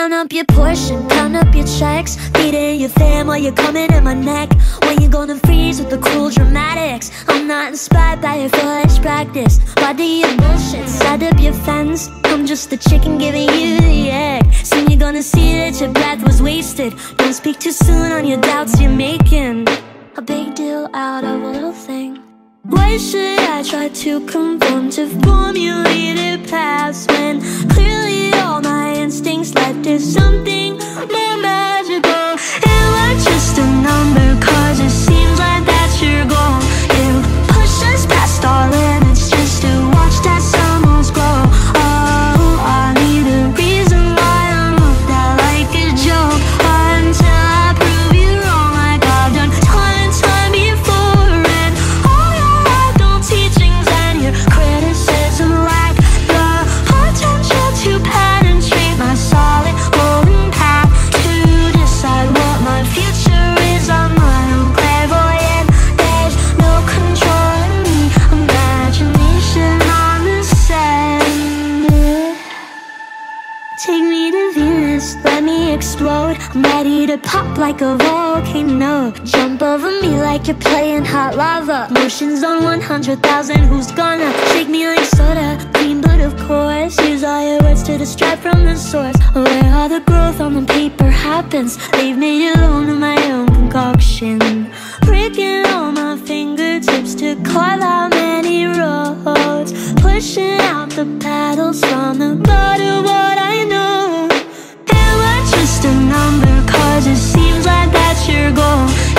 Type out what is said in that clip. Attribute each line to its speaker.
Speaker 1: Count up your portion, count up your checks Feeding your fam while you're coming in my neck? When you gonna freeze with the cruel dramatics? I'm not inspired by your foolish practice. Why do you bullshit, set up your fence I'm just the chicken giving you the egg Soon you're gonna see that your breath was wasted. Don't speak too soon on your doubts you're making. A big deal out of a little thing. Why should I try to conform to formulated paths When clearly led something more magical explode I'm ready to pop like a volcano. Jump over me like you're playing hot lava. Motions on 100,000, who's gonna shake me like soda? Clean but of course, use all your words to distract from the source Where all the growth on the paper happens. Leave me alone in my own concoction. Breaking all my fingertips to carve out many roads. Pushing out the paddles from the God of cause it seems like that's your goal